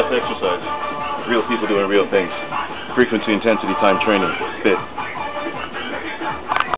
life exercise. Real people doing real things. Frequency, intensity, time training.